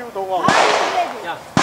치우더고. 아, 야